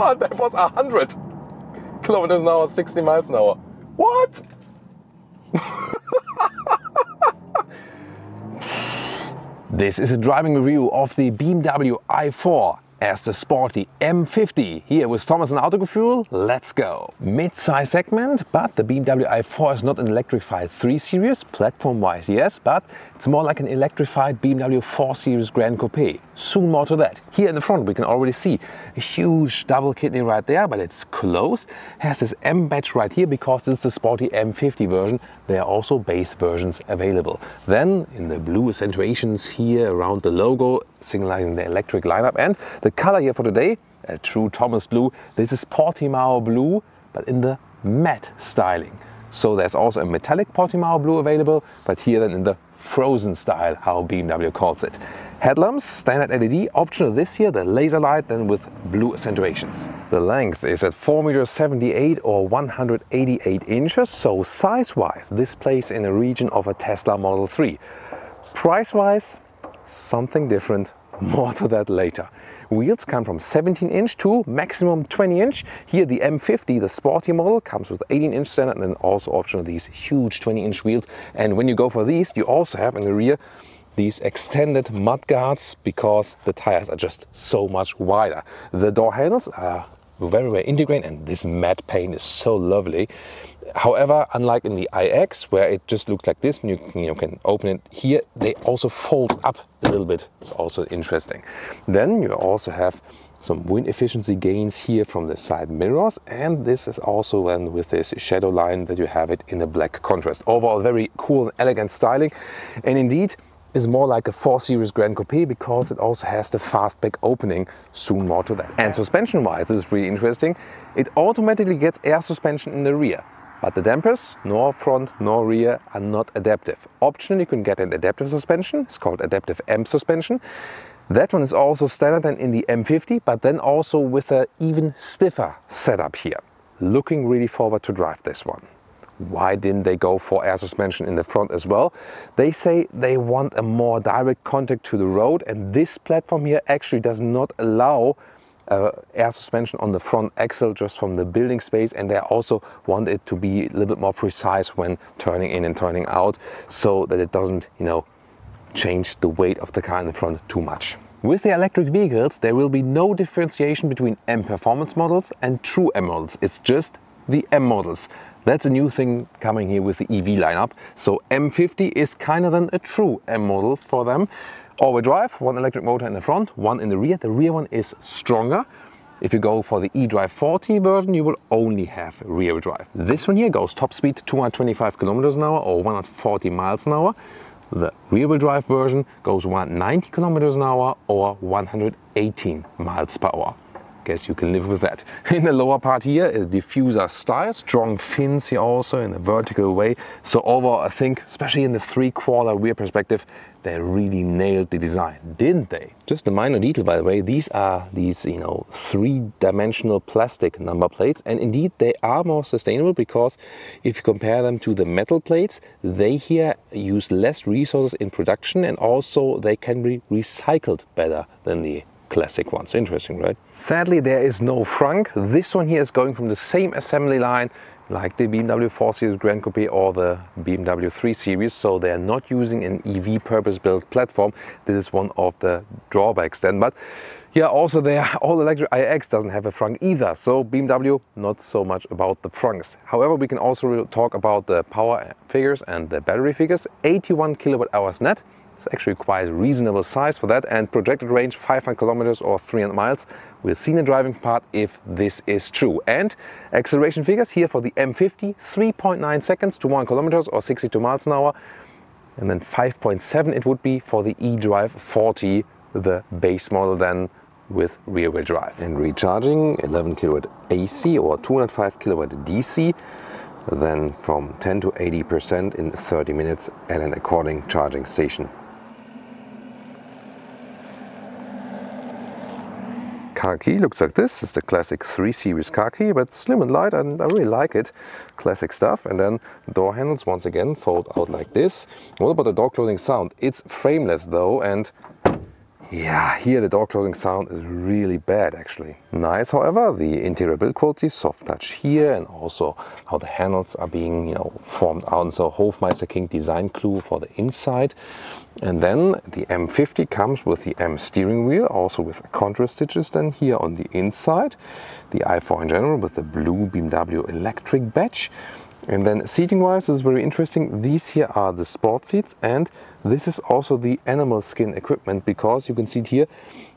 what? That was 100 kilometers an hour, 60 miles an hour. What? this is a driving review of the BMW i4 as the sporty M50. Here with Thomas and Autogefühl, let's go. Mid-size segment, but the BMW i4 is not an electrified 3 Series, platform-wise yes, but it's more like an electrified BMW 4 Series Gran Coupe. Soon more to that. Here in the front we can already see a huge double kidney right there, but it's closed. Has this M badge right here because this is the sporty M50 version. There are also base versions available. Then in the blue accentuations here around the logo, signaling the electric lineup and the color here for today, a true Thomas blue. This is Portimao blue, but in the matte styling. So there's also a metallic Portimao blue available, but here then in the frozen style, how BMW calls it. Headlamps, standard LED, optional this year, the laser light then with blue accentuations. The length is at 4 meters 78 or 188 inches, so size-wise this plays in a region of a Tesla Model 3. Price-wise, something different, more to that later. Wheels come from 17 inch to maximum 20 inch. Here the M50, the sporty model, comes with 18 inch standard and then also optional these huge 20 inch wheels. And when you go for these, you also have in the rear these extended mud guards because the tires are just so much wider. The door handles are very, very integrated and this matte paint is so lovely. However, unlike in the iX, where it just looks like this, and you, you know, can open it here, they also fold up a little bit. It's also interesting. Then you also have some wind efficiency gains here from the side mirrors and this is also then with this shadow line that you have it in a black contrast. Overall very cool and elegant styling and indeed is more like a 4 Series Gran Coupe because it also has the fastback opening, soon more to that. And suspension wise, this is really interesting, it automatically gets air suspension in the rear. But the dampers, nor front nor rear, are not adaptive. Optionally, you can get an adaptive suspension. It's called adaptive M suspension. That one is also standard and in the M50, but then also with an even stiffer setup here. Looking really forward to drive this one. Why didn't they go for air suspension in the front as well? They say they want a more direct contact to the road and this platform here actually does not allow uh, air suspension on the front axle just from the building space and they also want it to be a little bit more precise when turning in and turning out so that it doesn't you know change the weight of the car in the front too much. With the electric vehicles there will be no differentiation between M performance models and true M models. It's just the M models. That's a new thing coming here with the EV lineup. So M50 is kind of then a true M model for them. All-wheel drive, one electric motor in the front, one in the rear. The rear one is stronger. If you go for the eDrive 40 version, you will only have rear drive. This one here goes top speed 225 kilometers an hour or 140 miles an hour. The rear-wheel drive version goes 190 kilometers an hour or 118 miles per hour guess you can live with that. In the lower part here, a diffuser style, strong fins here also in a vertical way. So overall, I think, especially in the three-quarter rear perspective, they really nailed the design, didn't they? Just a minor detail, by the way, these are these, you know, three-dimensional plastic number plates, and indeed they are more sustainable because if you compare them to the metal plates, they here use less resources in production and also they can be recycled better than the classic ones. Interesting, right? Sadly, there is no frunk. This one here is going from the same assembly line like the BMW 4 Series Gran Coupe or the BMW 3 Series, so they're not using an EV purpose-built platform. This is one of the drawbacks then. But yeah, also their all-electric iX doesn't have a frunk either, so BMW not so much about the frunks. However, we can also talk about the power figures and the battery figures. 81 kilowatt hours net, it's actually quite a reasonable size for that and projected range 500 kilometers or 300 miles. We'll see in the driving part if this is true. And acceleration figures here for the M50, 3.9 seconds to 1 kilometers or 62 miles an hour. And then 5.7 it would be for the eDrive 40, the base model then with rear wheel drive. And recharging 11 kilowatt AC or 205 kilowatt DC then from 10 to 80% in 30 minutes at an according charging station. Car key looks like this. It's the classic 3 Series car key, but slim and light, and I really like it. Classic stuff. And then door handles, once again, fold out like this. What about the door closing sound? It's frameless though, and Yeah, here the door closing sound is really bad actually. Nice, however, the interior build quality, soft touch here, and also how the handles are being, you know, formed out. So Hofmeister kink design clue for the inside. And then the M50 comes with the M steering wheel, also with contrast stitches then here on the inside. The i4 in general with the blue BMW electric badge. And then seating wise is very interesting. These here are the sport seats and this is also the animal skin equipment because you can see it here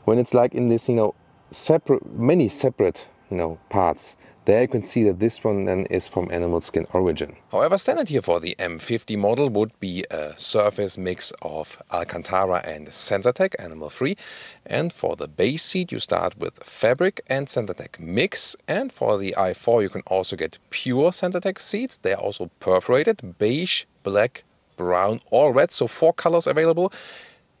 when it's like in this, you know, separate, many separate, you know, parts. There you can see that this one then is from animal skin origin. However, standard here for the M50 model would be a surface mix of Alcantara and Sensatec, animal free. And for the base seat, you start with fabric and Sensatec mix. And for the i4, you can also get pure Sensatec seats. They are also perforated, beige, black, brown, or red. So four colors available.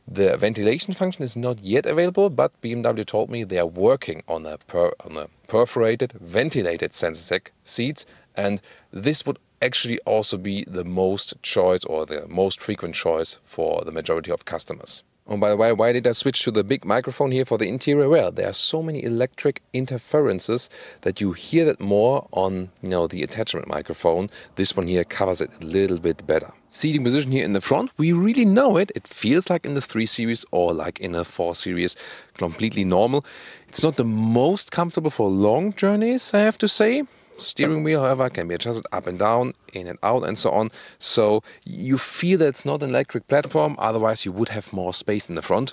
The ventilation function is not yet available, but BMW told me they are working on a, per, on a perforated, ventilated Sensatec seats, and this would actually also be the most choice or the most frequent choice for the majority of customers. Oh, by the way, why did I switch to the big microphone here for the interior? Well, there are so many electric interferences that you hear that more on you know the attachment microphone. This one here covers it a little bit better. Seating position here in the front, we really know it. It feels like in the 3 Series or like in a 4 Series, completely normal. It's not the most comfortable for long journeys, I have to say. Steering wheel, however, can be adjusted up and down, in and out, and so on. So you feel that it's not an electric platform, otherwise, you would have more space in the front.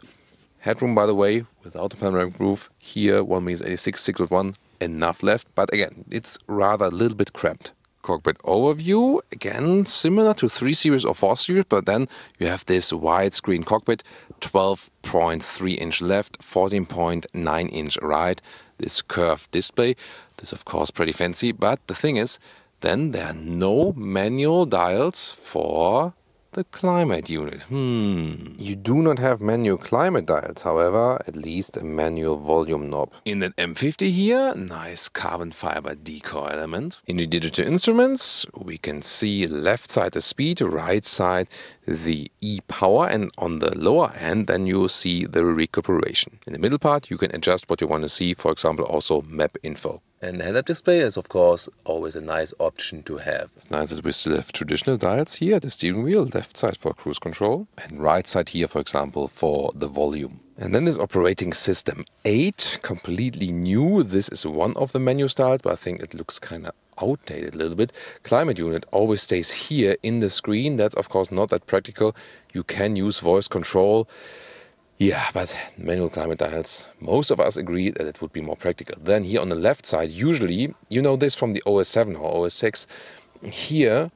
Headroom, by the way, without the panoramic roof, here 1 meter 86, 6 1, enough left, but again, it's rather a little bit cramped. Cockpit overview, again, similar to 3 Series or 4 Series, but then you have this widescreen cockpit, 12.3 inch left, 14.9 inch right, this curved display. This, of course, pretty fancy, but the thing is, then there are no manual dials for the climate unit. Hmm. You do not have manual climate dials, however, at least a manual volume knob. In the M50 here, nice carbon fiber decal element. In the digital instruments, we can see left side the speed, right side the e-power and on the lower end then you see the recuperation. In the middle part you can adjust what you want to see, for example also map info. And the head-up display is of course always a nice option to have. It's nice that we still have traditional dials here at the steering wheel, left side for cruise control and right side here for example for the volume. And then there's operating system 8, completely new. This is one of the menu styles, but I think it looks kind of outdated a little bit. Climate unit always stays here in the screen. That's of course not that practical. You can use voice control. Yeah, but manual climate dials, most of us agree that it would be more practical. Then here on the left side, usually, you know this from the OS 7 or OS 6, here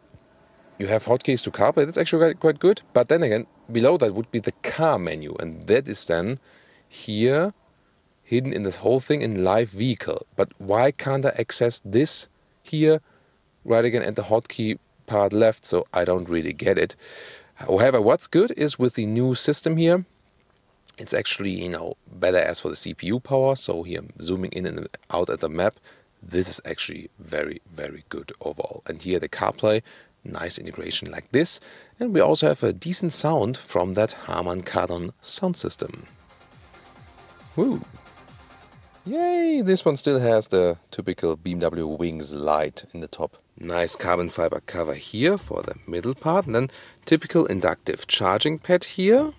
you have hotkeys to CarPlay. That's actually quite good. But then again, below that would be the car menu. And that is then here hidden in this whole thing in live vehicle. But why can't I access this here right again at the hotkey part left? So I don't really get it. However, what's good is with the new system here, it's actually, you know, better as for the CPU power. So here zooming in and out at the map, this is actually very, very good overall. And here the CarPlay, nice integration like this. And we also have a decent sound from that Harman Kardon sound system. Woo! Yay, this one still has the typical BMW wings light in the top. Nice carbon fiber cover here for the middle part and then typical inductive charging pad here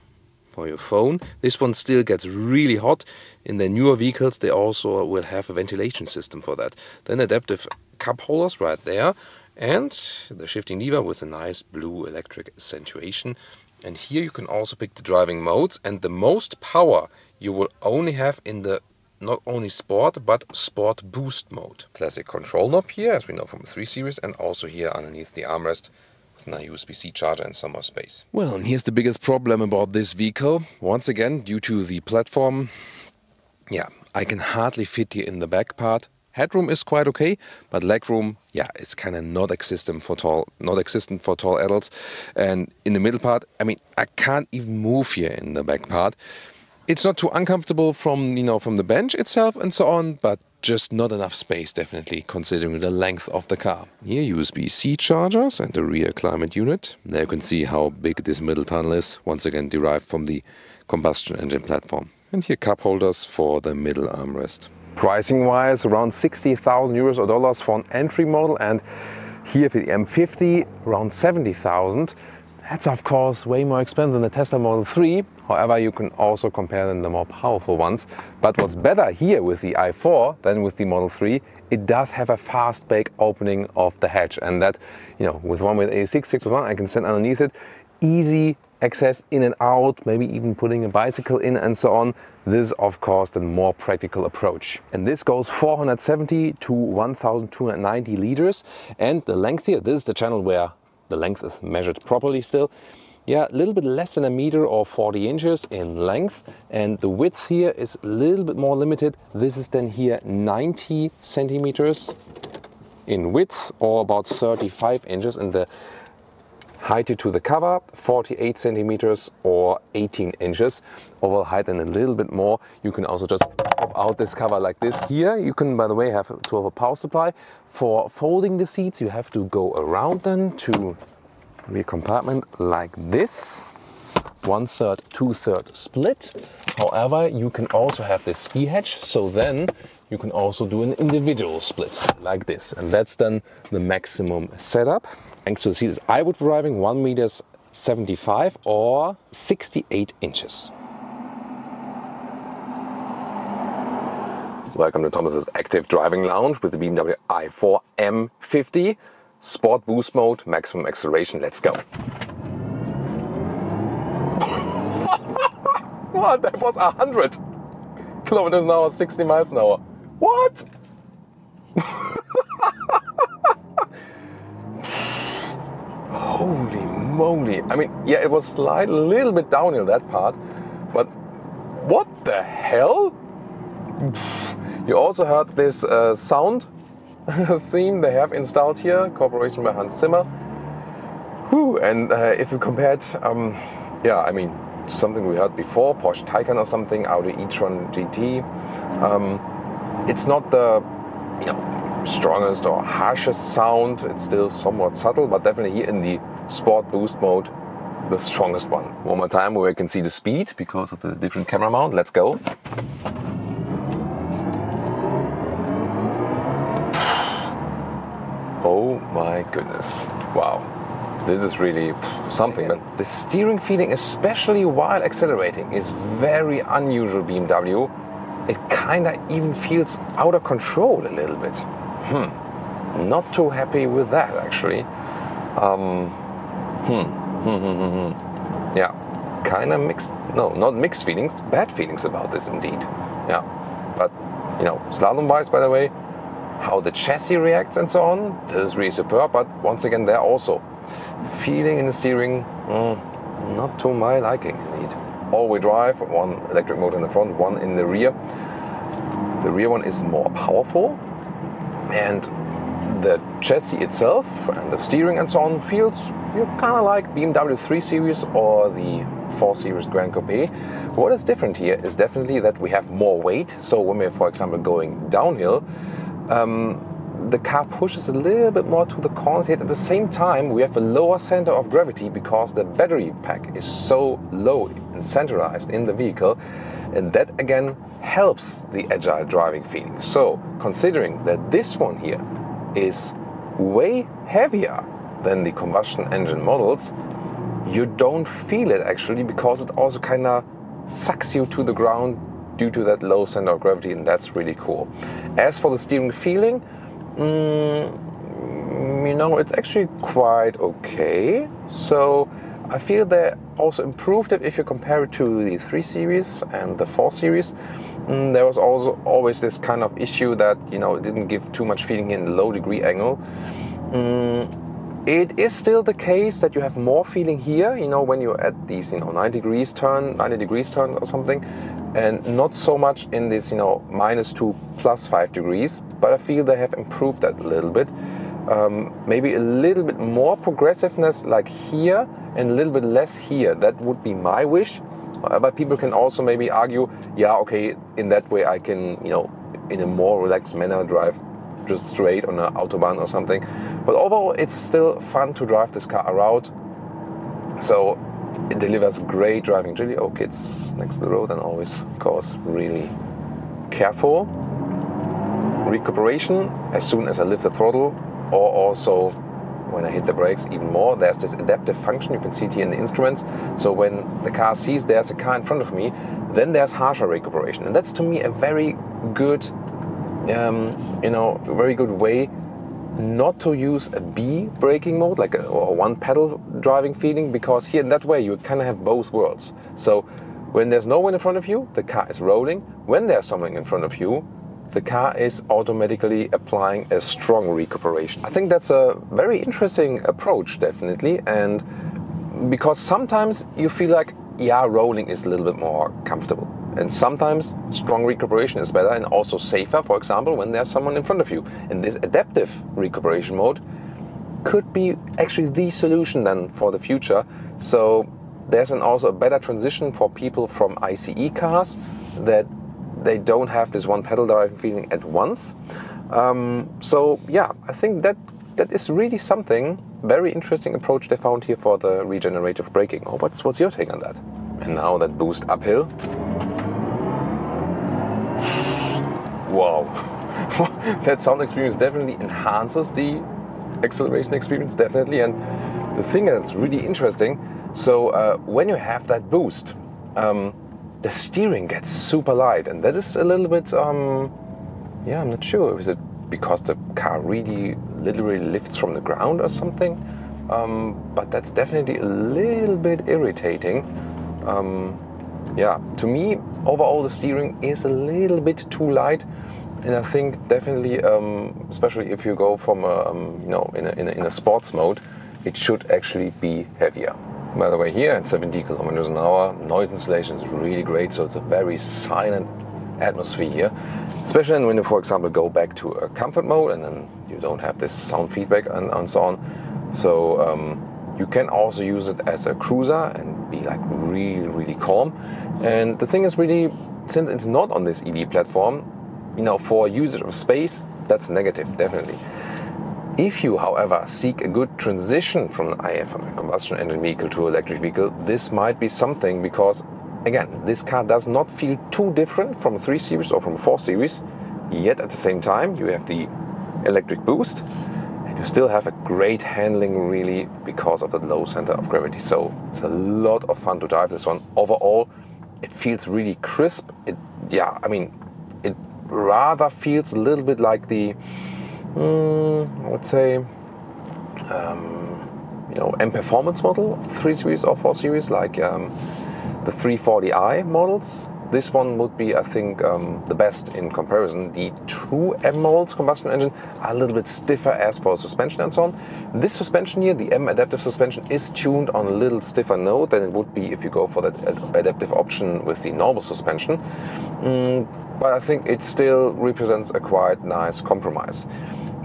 for your phone. This one still gets really hot. In the newer vehicles they also will have a ventilation system for that. Then adaptive cup holders right there and the shifting lever with a nice blue electric accentuation. And here you can also pick the driving modes and the most power you will only have in the not only sport but sport boost mode. Classic control knob here as we know from the 3 series and also here underneath the armrest a USB-C charger and some more space. Well and here's the biggest problem about this vehicle. Once again due to the platform yeah I can hardly fit here in the back part Headroom is quite okay, but legroom, yeah, it's kind of not existent for tall, not existent for tall adults. And in the middle part, I mean, I can't even move here in the back part. It's not too uncomfortable from you know from the bench itself and so on, but just not enough space, definitely, considering the length of the car. Here, USB-C chargers and the rear climate unit. There you can see how big this middle tunnel is, once again derived from the combustion engine platform. And here cup holders for the middle armrest. Pricing wise, around 60,000 euros or dollars for an entry model and here for the M50, around 70,000. That's of course way more expensive than the Tesla Model 3. However, you can also compare them the more powerful ones. But what's better here with the i4 than with the Model 3, it does have a fastback opening of the hatch. And that, you know, with one with A6, 6 with one, I can stand underneath it. Easy access in and out, maybe even putting a bicycle in and so on. This is of course the more practical approach. And this goes 470 to 1290 liters. And the length here, this is the channel where the length is measured properly still. Yeah, a little bit less than a meter or 40 inches in length. And the width here is a little bit more limited. This is then here 90 centimeters in width or about 35 inches. And the height to the cover 48 centimeters or 18 inches. Overall height and a little bit more. You can also just pop out this cover like this here. You can by the way have 12 power supply. For folding the seats you have to go around them to rear compartment like this. One third two third split. However you can also have this ski hatch. So then you can also do an individual split like this. And that's then the maximum setup. Thanks to the seats, I would be driving 1 meters 75 or 68 inches. Welcome to Thomas's Active Driving Lounge with the BMW i4 M50. Sport boost mode, maximum acceleration, let's go. what? That was 100 kilometers an hour, 60 miles an hour. What? Holy moly. I mean, yeah, it was slide a little bit downhill that part, but what the hell? You also heard this uh, sound theme they have installed here, cooperation by Hans Zimmer. Whew, and uh, if you compare it, um, yeah, I mean, to something we heard before, Porsche Taycan or something, Audi e-tron GT. Um, it's not the you know strongest or harshest sound. It's still somewhat subtle, but definitely here in the sport boost mode, the strongest one. One more time where I can see the speed because of the different camera mount. Let's go. Oh my goodness. Wow. This is really something. But the steering feeling, especially while accelerating, is very unusual BMW it kind of even feels out of control a little bit. Hmm. Not too happy with that actually. Um, hmm. Hmm, hmm, hmm. Yeah. Kind of mixed. No, not mixed feelings. Bad feelings about this indeed. Yeah. But you know, slalom-wise, by the way, how the chassis reacts and so on, this is really superb. But once again, there also feeling in the steering, mm, not to my liking indeed all-wheel drive, one electric motor in the front, one in the rear. The rear one is more powerful and the chassis itself and the steering and so on feels kind of like BMW 3 Series or the 4 Series Gran Coupe. What is different here is definitely that we have more weight. So when we're, for example, going downhill, um, the car pushes a little bit more to the corners at the same time we have a lower center of gravity because the battery pack is so low and centralized in the vehicle and that again helps the agile driving feeling. So considering that this one here is way heavier than the combustion engine models, you don't feel it actually because it also kind of sucks you to the ground due to that low center of gravity and that's really cool. As for the steering feeling, Mm, you know, it's actually quite okay. So I feel they also improved it if you compare it to the 3 Series and the 4 Series. Mm, there was also always this kind of issue that, you know, it didn't give too much feeling in the low degree angle. Mm, it is still the case that you have more feeling here, you know, when you're at these, you know, 90 degrees turn, 90 degrees turn or something, and not so much in this, you know, minus two, plus five degrees. But I feel they have improved that a little bit. Um, maybe a little bit more progressiveness like here and a little bit less here. That would be my wish. Uh, but people can also maybe argue, yeah, okay, in that way I can, you know, in a more relaxed manner drive just straight on an autobahn or something. But overall, it's still fun to drive this car around. So it delivers great driving agility. Oh, kids next to the road, and always, of course, really careful. Recuperation as soon as I lift the throttle, or also when I hit the brakes even more. There's this adaptive function, you can see it here in the instruments. So when the car sees there's a car in front of me, then there's harsher recuperation. And that's to me a very good, um, you know, very good way not to use a B braking mode, like a, or one pedal driving feeling, because here in that way you kind of have both worlds. So when there's no one in front of you, the car is rolling. When there's someone in front of you, the car is automatically applying a strong recuperation. I think that's a very interesting approach, definitely, and because sometimes you feel like, yeah, rolling is a little bit more comfortable. And sometimes strong recuperation is better and also safer, for example, when there's someone in front of you. And this adaptive recuperation mode could be actually the solution then for the future. So there's an also a better transition for people from ICE cars that they don't have this one pedal driving feeling at once. Um, so yeah, I think that that is really something very interesting approach they found here for the regenerative braking. Oh, what's what's your take on that? And now that boost uphill. Wow, that sound experience definitely enhances the acceleration experience, definitely. And the thing that's really interesting, so uh, when you have that boost, um, the steering gets super light, and that is a little bit, um, yeah, I'm not sure. Is it because the car really literally lifts from the ground or something? Um, but that's definitely a little bit irritating. Um, yeah, to me, overall the steering is a little bit too light, and I think definitely, um, especially if you go from a, um, you know in a, in a, in a sports mode, it should actually be heavier. By the way, here at 70 kilometers an hour, noise insulation is really great, so it's a very silent atmosphere here. Especially when you, for example, go back to a comfort mode and then you don't have this sound feedback and, and so on. So um, you can also use it as a cruiser and be like really, really calm. And the thing is really, since it's not on this EV platform, you know, for usage of space, that's negative, definitely. If you, however, seek a good transition from an IF, from a combustion engine vehicle to an electric vehicle, this might be something because, again, this car does not feel too different from a 3 Series or from a 4 Series, yet at the same time you have the electric boost and you still have a great handling really because of the low center of gravity. So it's a lot of fun to drive this one. Overall, it feels really crisp. It, yeah, I mean, it rather feels a little bit like the mm, I would say, um, you know, M performance model, 3 Series or 4 Series, like um, the 340i models. This one would be, I think, um, the best in comparison. The true M models combustion engine are a little bit stiffer as for suspension and so on. This suspension here, the M adaptive suspension, is tuned on a little stiffer note than it would be if you go for that adaptive option with the normal suspension. Mm, but I think it still represents a quite nice compromise.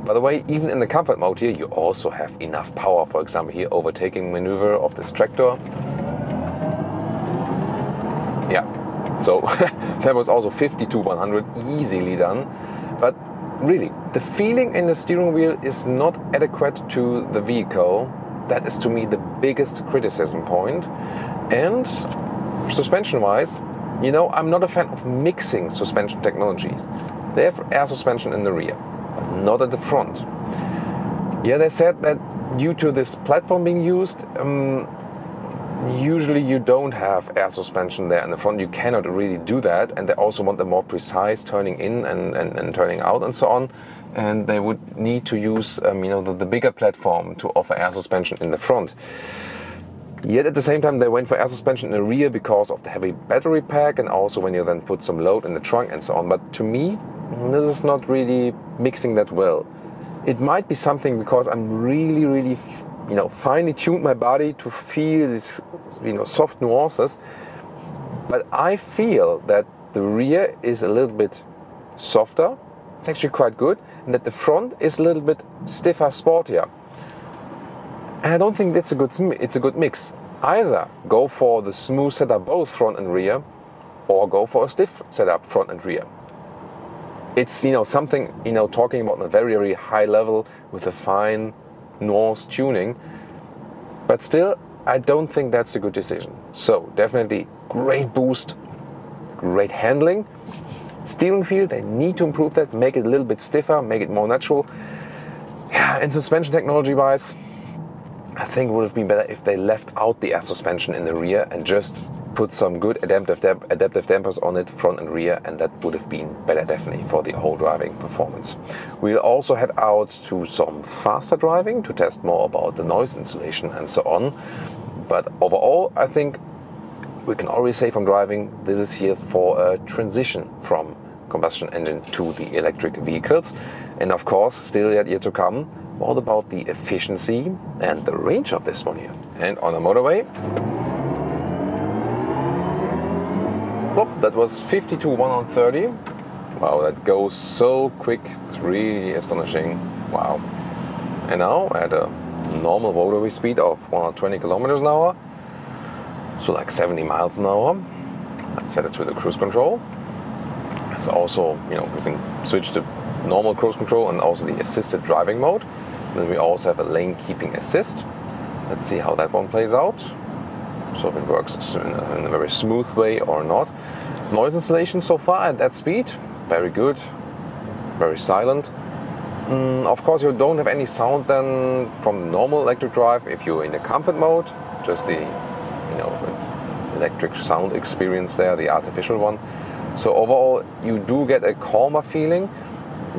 By the way, even in the comfort mode here, you also have enough power. For example, here overtaking maneuver of this tractor. Yeah, so that was also 50 to 100, easily done. But really, the feeling in the steering wheel is not adequate to the vehicle. That is to me the biggest criticism point. And suspension wise, you know, I'm not a fan of mixing suspension technologies. They have air suspension in the rear not at the front. Yeah, they said that due to this platform being used, um, usually you don't have air suspension there in the front. You cannot really do that. And they also want a more precise turning in and, and, and turning out and so on. And they would need to use um, you know, the, the bigger platform to offer air suspension in the front. Yet at the same time, they went for air suspension in the rear because of the heavy battery pack and also when you then put some load in the trunk and so on. But to me, this is not really mixing that well. It might be something because I'm really, really, you know, finely tuned my body to feel these, you know, soft nuances. But I feel that the rear is a little bit softer. It's actually quite good, and that the front is a little bit stiffer, sportier. And I don't think that's a good. It's a good mix. Either go for the smooth setup, both front and rear, or go for a stiff setup, front and rear it's you know something you know talking about a very very high level with a fine nuanced tuning but still I don't think that's a good decision. So definitely great boost, great handling. Steering feel, they need to improve that, make it a little bit stiffer, make it more natural. Yeah, and suspension technology wise, I think it would have been better if they left out the air suspension in the rear and just put some good adaptive, adaptive dampers on it, front and rear, and that would have been better definitely for the whole driving performance. We'll also head out to some faster driving to test more about the noise insulation and so on. But overall, I think we can already say from driving, this is here for a transition from combustion engine to the electric vehicles. And of course, still yet yet to come, all about the efficiency and the range of this one here. And on the motorway, that was 52 1 on 30. Wow, that goes so quick. It's really astonishing. Wow. And now at a normal motorway speed of 120 kilometers an hour, so like 70 miles an hour. Let's set it to the cruise control. So also, you know, we can switch to normal cruise control and also the assisted driving mode. Then we also have a lane keeping assist. Let's see how that one plays out. So if it works in a, very smooth way or not. Noise insulation so far at that speed, very good, very silent. Mm, of course, you don't have any sound then from normal electric drive if you're in the comfort mode, just the you know electric sound experience there, the artificial one. So overall, you do get a calmer feeling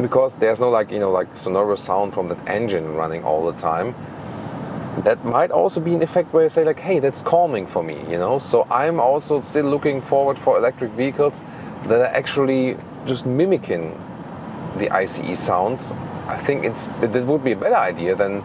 because there's no like you know like sonorous sound from that engine running all the time that might also be an effect where you say like hey that's calming for me you know? So i'm also still looking forward for electric vehicles that are actually just mimicking the ice sounds. I think it's it would be a better idea than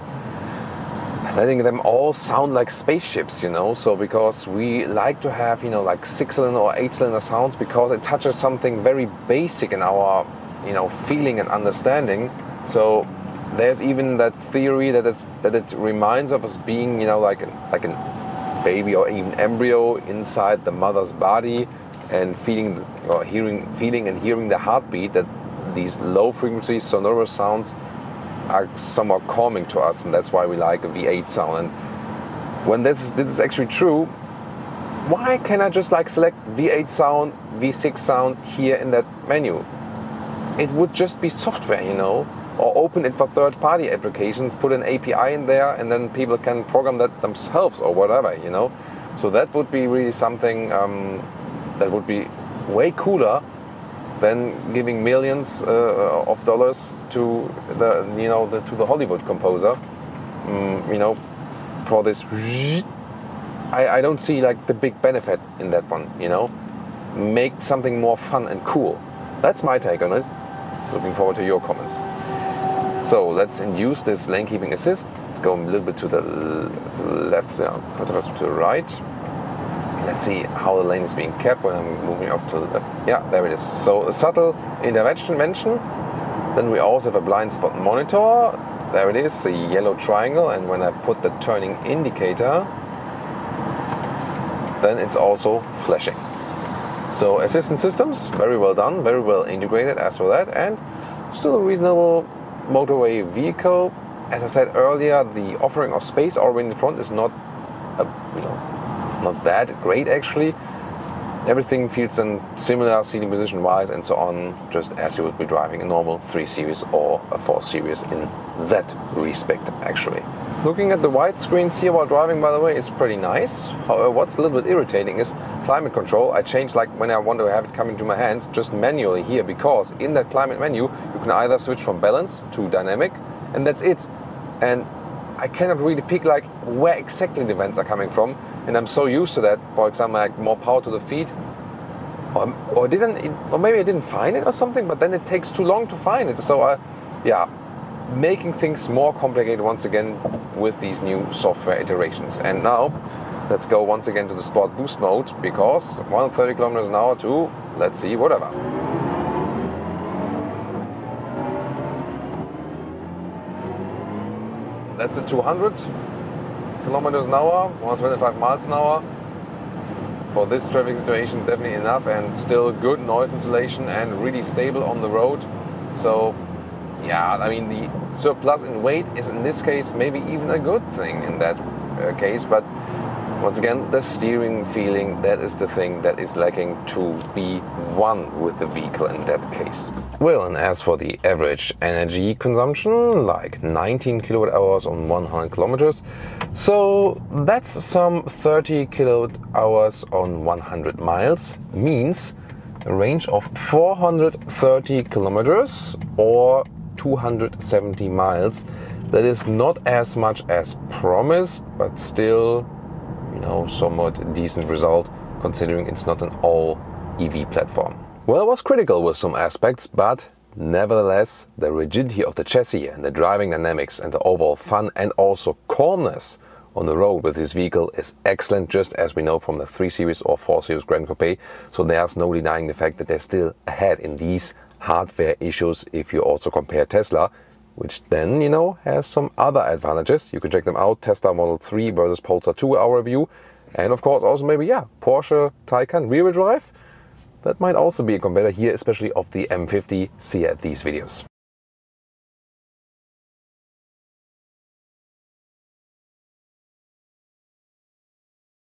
letting them all sound like spaceships you know? So because we like to have you know like six cylinder or eight cylinder sounds because it touches something very basic in our you know feeling and understanding. So there's even that theory that that it reminds of us being, you know, like like a baby or even embryo inside the mother's body, and feeling or hearing, feeling and hearing the heartbeat. That these low frequency sonorous sounds are somewhat calming to us, and that's why we like a V8 sound. And when this is, this is actually true, why can I just like select V8 sound, V6 sound here in that menu? It would just be software, you know or open it for third-party applications, put an API in there, and then people can program that themselves or whatever, you know. So that would be really something um, that would be way cooler than giving millions uh, of dollars to the you know the, to the Hollywood composer, um, you know, for this. I, I don't see like the big benefit in that one, you know. Make something more fun and cool. That's my take on it. Looking forward to your comments. So let's induce this lane keeping assist. Let's go a little bit to the, to the left, yeah, to the right. Let's see how the lane is being kept when I'm moving up to the left. Yeah, there it is. So a subtle intervention. Then we also have a blind spot monitor. There it is, a yellow triangle. And when I put the turning indicator, then it's also flashing. So assistance systems, very well done, very well integrated as for that, and still a reasonable motorway vehicle. As I said earlier, the offering of space already in the front is not, a, you know, not that great actually. Everything feels in similar seating position wise and so on, just as you would be driving a normal 3 Series or a 4 Series in that respect actually. Looking at the widescreens here while driving, by the way, is pretty nice. However, what's a little bit irritating is climate control. I change like when I want to have it come into my hands just manually here because in that climate menu, you can either switch from balance to dynamic and that's it. And I cannot really pick like where exactly the vents are coming from. And I'm so used to that. For example, like more power to the feet. Or, or didn't, or maybe I didn't find it or something, but then it takes too long to find it. So, uh, yeah, making things more complicated once again with these new software iterations. And now let's go once again to the sport boost mode because 130 kilometers an hour to let's see whatever. That's a 200 kilometers an hour, 125 miles an hour. For this traffic situation, definitely enough, and still good noise insulation and really stable on the road. So yeah, I mean, the surplus in weight is in this case maybe even a good thing in that uh, case, but Once again, the steering feeling, that is the thing that is lacking to be one with the vehicle in that case. Well, and as for the average energy consumption, like 19 kilowatt hours on 100 kilometers, so that's some 30 kilowatt hours on 100 miles, means a range of 430 kilometers or 270 miles. That is not as much as promised, but still you know, somewhat decent result considering it's not an all EV platform. Well, it was critical with some aspects, but nevertheless, the rigidity of the chassis and the driving dynamics and the overall fun and also calmness on the road with this vehicle is excellent, just as we know from the 3 Series or 4 Series Gran Coupe. So there's no denying the fact that they're still ahead in these hardware issues if you also compare Tesla, which then, you know, has some other advantages. You can check them out, Tesla Model 3 versus Polestar 2, our review. And of course, also maybe, yeah, Porsche Taycan rear-wheel drive. That might also be a competitor here, especially of the M50. See at these videos.